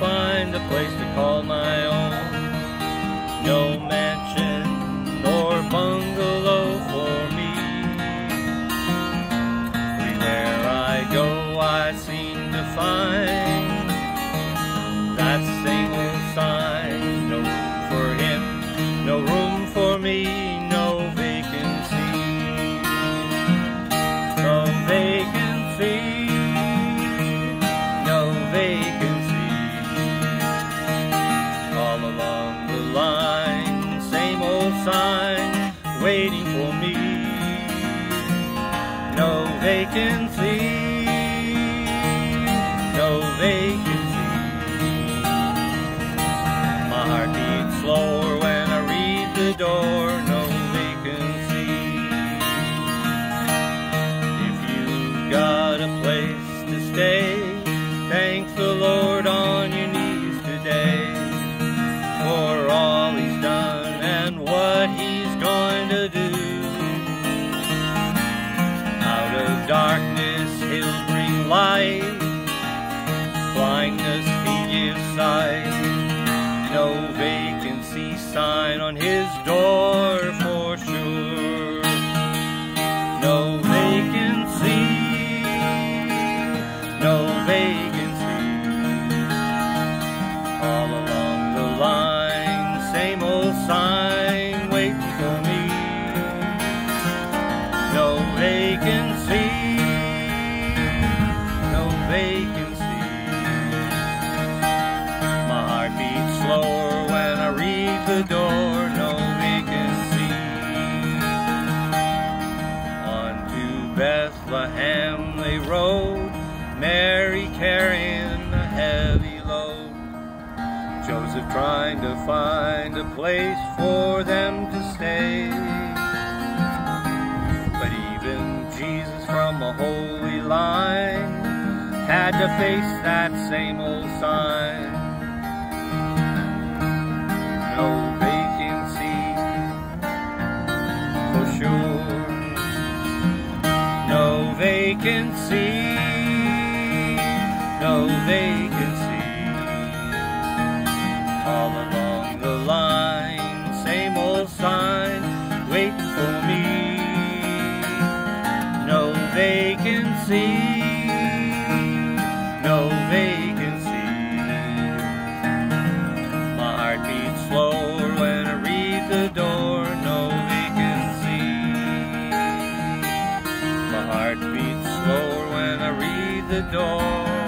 find a place to call my own. No mansion nor bungalow for me. Everywhere I go, I seem to find that old sign. No room for him, no room for me, no vacancy. No vacancy. Along the line, same old sign waiting for me. No vacancy. No vacancy. My heart beats slower when I read the door. No vacancy. If you've got a place to stay, thank the Lord to do. Out of darkness, He'll bring light. Blindness, He gives sight. No vacancy sign on His door No vacancy. No vacancy. My heart beats slower when I read the door. No vacancy. On to Bethlehem they rode, Mary carrying a heavy load. Joseph trying to find a place for them to to face that same old sign. No vacancy for sure. No vacancy. No vacancy. All along the line, same old sign waiting for me. No vacancy. The door.